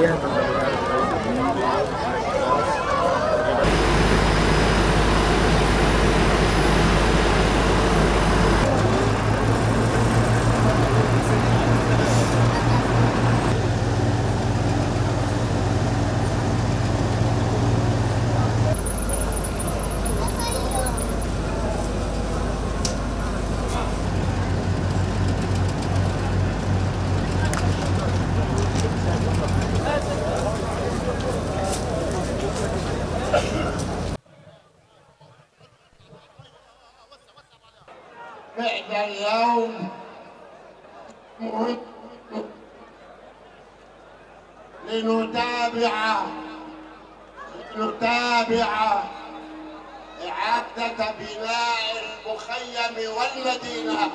Yeah. بعد اليوم. لنتابع. نتابع إعادة بناء المخيم والمدينة.